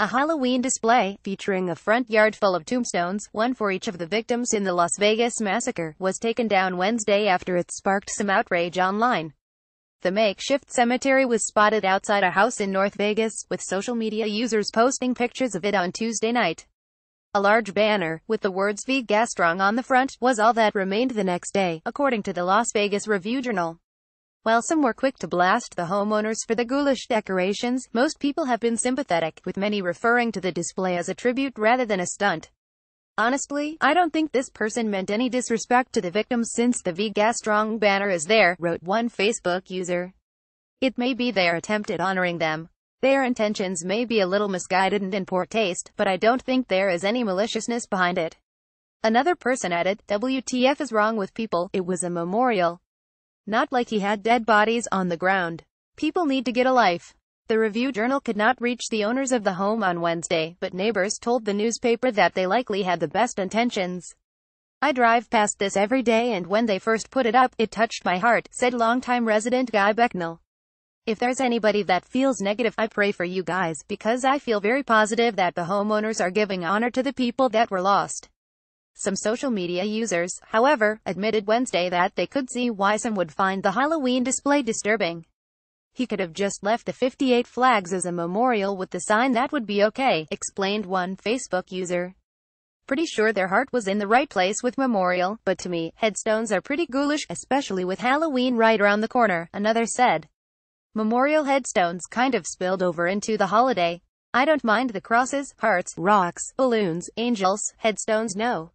A Halloween display, featuring a front yard full of tombstones, one for each of the victims in the Las Vegas massacre, was taken down Wednesday after it sparked some outrage online. The makeshift cemetery was spotted outside a house in North Vegas, with social media users posting pictures of it on Tuesday night. A large banner, with the words Vegas Strong on the front, was all that remained the next day, according to the Las Vegas Review-Journal. While some were quick to blast the homeowners for the ghoulish decorations, most people have been sympathetic, with many referring to the display as a tribute rather than a stunt. Honestly, I don't think this person meant any disrespect to the victims since the Vegas Strong banner is there, wrote one Facebook user. It may be their attempt at honoring them. Their intentions may be a little misguided and in poor taste, but I don't think there is any maliciousness behind it. Another person added, WTF is wrong with people, it was a memorial. Not like he had dead bodies on the ground. People need to get a life. The Review Journal could not reach the owners of the home on Wednesday, but neighbors told the newspaper that they likely had the best intentions. I drive past this every day and when they first put it up, it touched my heart, said longtime resident Guy Becknell. If there's anybody that feels negative, I pray for you guys, because I feel very positive that the homeowners are giving honor to the people that were lost. Some social media users, however, admitted Wednesday that they could see why some would find the Halloween display disturbing. He could have just left the 58 flags as a memorial with the sign that would be okay, explained one Facebook user. Pretty sure their heart was in the right place with memorial, but to me, headstones are pretty ghoulish, especially with Halloween right around the corner, another said. Memorial headstones kind of spilled over into the holiday. I don't mind the crosses, hearts, rocks, balloons, angels, headstones no.